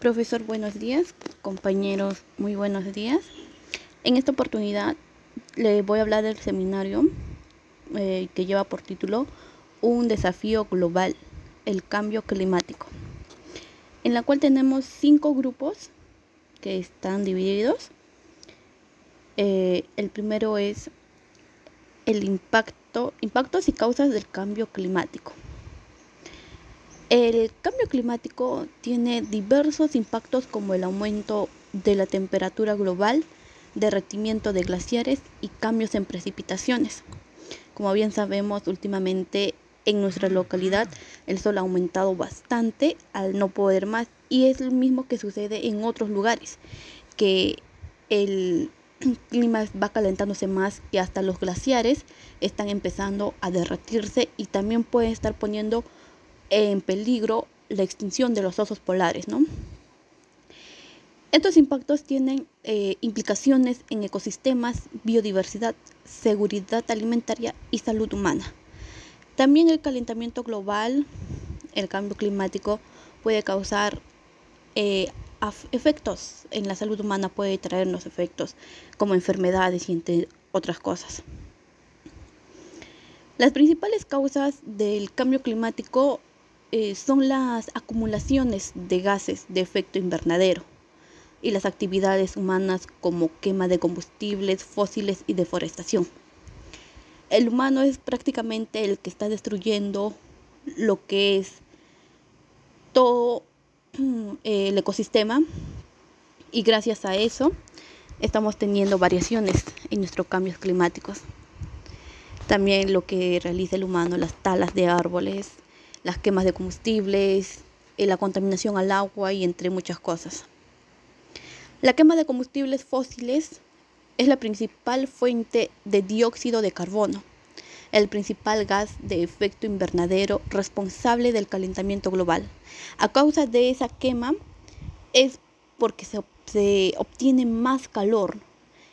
Profesor, buenos días. Compañeros, muy buenos días. En esta oportunidad les voy a hablar del seminario eh, que lleva por título Un desafío global, el cambio climático, en la cual tenemos cinco grupos que están divididos. Eh, el primero es el impacto, impactos y causas del cambio climático. El cambio climático tiene diversos impactos como el aumento de la temperatura global, derretimiento de glaciares y cambios en precipitaciones. Como bien sabemos, últimamente en nuestra localidad el sol ha aumentado bastante al no poder más y es lo mismo que sucede en otros lugares, que el clima va calentándose más y hasta los glaciares están empezando a derretirse y también pueden estar poniendo en peligro la extinción de los osos polares, ¿no? Estos impactos tienen eh, implicaciones en ecosistemas, biodiversidad, seguridad alimentaria y salud humana. También el calentamiento global, el cambio climático puede causar eh, efectos en la salud humana, puede traernos efectos como enfermedades y entre otras cosas. Las principales causas del cambio climático eh, son las acumulaciones de gases de efecto invernadero y las actividades humanas como quema de combustibles fósiles y deforestación. El humano es prácticamente el que está destruyendo lo que es todo eh, el ecosistema y gracias a eso estamos teniendo variaciones en nuestros cambios climáticos. También lo que realiza el humano, las talas de árboles, las quemas de combustibles, eh, la contaminación al agua y entre muchas cosas. La quema de combustibles fósiles es la principal fuente de dióxido de carbono, el principal gas de efecto invernadero responsable del calentamiento global. A causa de esa quema es porque se, se obtiene más calor.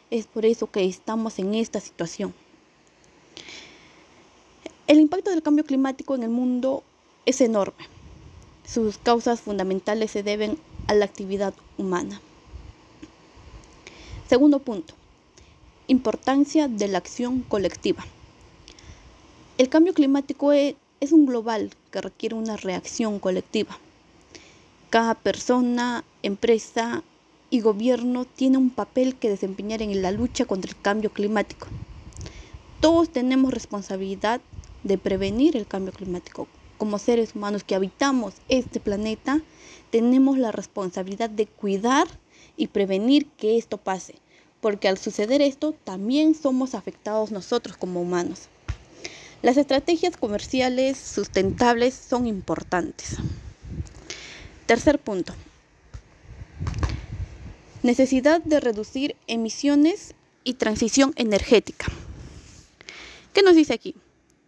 Es por eso que estamos en esta situación. El impacto del cambio climático en el mundo es enorme. Sus causas fundamentales se deben a la actividad humana. Segundo punto, importancia de la acción colectiva. El cambio climático e, es un global que requiere una reacción colectiva. Cada persona, empresa y gobierno tiene un papel que desempeñar en la lucha contra el cambio climático. Todos tenemos responsabilidad de prevenir el cambio climático como seres humanos que habitamos este planeta, tenemos la responsabilidad de cuidar y prevenir que esto pase, porque al suceder esto también somos afectados nosotros como humanos. Las estrategias comerciales sustentables son importantes. Tercer punto. Necesidad de reducir emisiones y transición energética. ¿Qué nos dice aquí?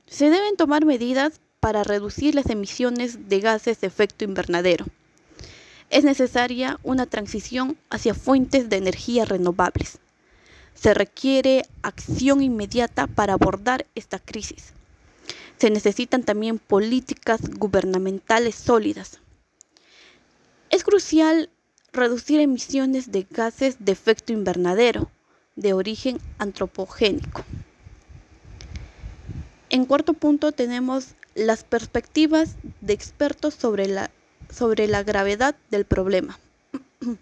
Se deben tomar medidas para reducir las emisiones de gases de efecto invernadero. Es necesaria una transición hacia fuentes de energía renovables. Se requiere acción inmediata para abordar esta crisis. Se necesitan también políticas gubernamentales sólidas. Es crucial reducir emisiones de gases de efecto invernadero de origen antropogénico. En cuarto punto tenemos las perspectivas de expertos sobre la, sobre la gravedad del problema.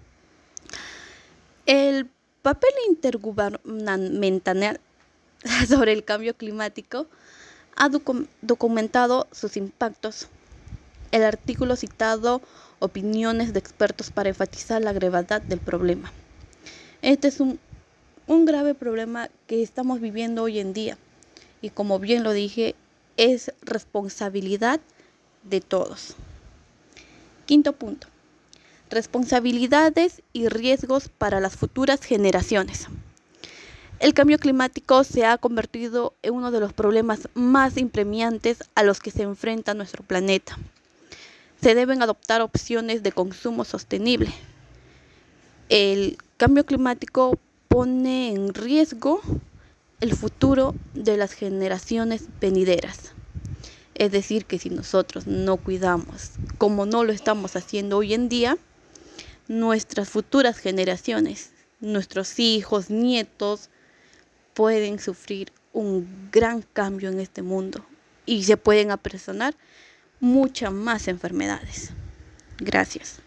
El papel intergubernamental sobre el cambio climático ha documentado sus impactos. El artículo citado opiniones de expertos para enfatizar la gravedad del problema. Este es un, un grave problema que estamos viviendo hoy en día y como bien lo dije, es responsabilidad de todos. Quinto punto. Responsabilidades y riesgos para las futuras generaciones. El cambio climático se ha convertido en uno de los problemas más impremiantes a los que se enfrenta nuestro planeta. Se deben adoptar opciones de consumo sostenible. El cambio climático pone en riesgo el futuro de las generaciones venideras. Es decir, que si nosotros no cuidamos, como no lo estamos haciendo hoy en día, nuestras futuras generaciones, nuestros hijos, nietos, pueden sufrir un gran cambio en este mundo y se pueden apresonar muchas más enfermedades. Gracias.